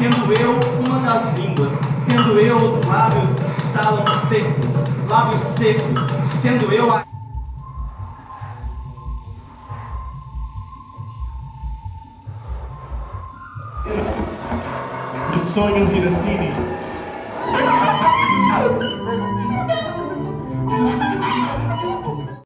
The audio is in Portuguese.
Sendo eu uma das línguas, sendo eu os lábios que estalam secos, lábios secos, sendo eu a. Sonho vira.